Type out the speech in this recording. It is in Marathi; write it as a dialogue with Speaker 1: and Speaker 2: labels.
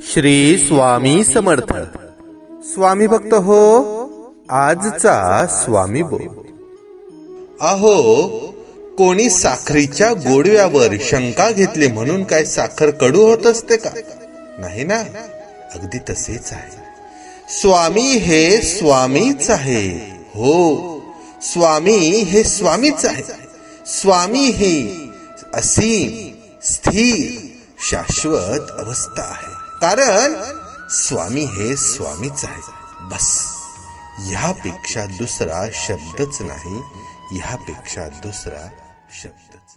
Speaker 1: श्री स्वामी समर्थ. स्वामी भक्त हो आजचा स्वामी बोल अहो कोणी साखरीच्या गोडव्यावर शंका घेतली म्हणून काय साखर कडू होत असते का? नाही ना? अगदी तसेच आहे. स्वामी हे स्वामीच आहे. हो स्वामी हे स्वामीच आहे. स्वामी ही असीम स्थिर शाश्वत अवस्था आहे. कारण स्वामी हे स्वामीच आहे बस. ह्यापेक्षा दुसरा शब्दच नाही ह्यापेक्षा दुसरा शब्दच